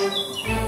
Música